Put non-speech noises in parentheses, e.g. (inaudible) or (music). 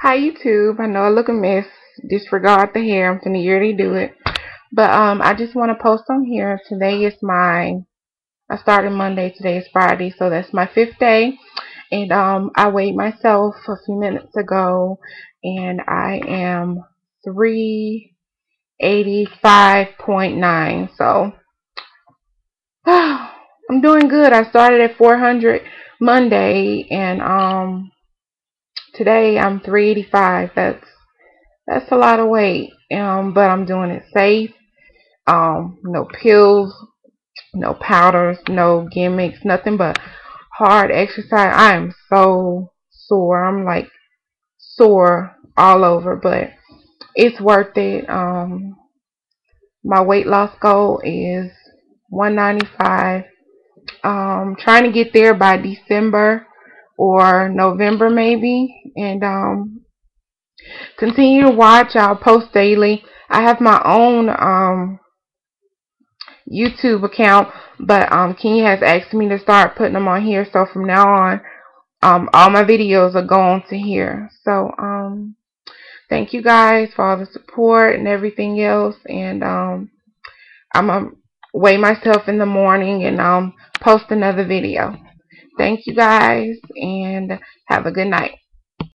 Hi YouTube. I know I look a mess. Disregard the hair. I'm finna yearly do it. But um I just want to post on here. Today is my I started Monday, today is Friday, so that's my fifth day. And um I weighed myself a few minutes ago and I am 385.9. So (sighs) I'm doing good. I started at 400 Monday and um today I'm 385. That's that's a lot of weight. Um, but I'm doing it safe. Um, no pills, no powders, no gimmicks, nothing but hard exercise. I am so sore. I'm like sore all over, but it's worth it. Um, my weight loss goal is 195. Um, trying to get there by December or November maybe, and um, continue to watch. I'll post daily. I have my own um, YouTube account, but um, Kenya has asked me to start putting them on here. So from now on, um, all my videos are going to here. So um, thank you guys for all the support and everything else. And um, I'm gonna weigh myself in the morning and um, post another video. Thank you guys and have a good night.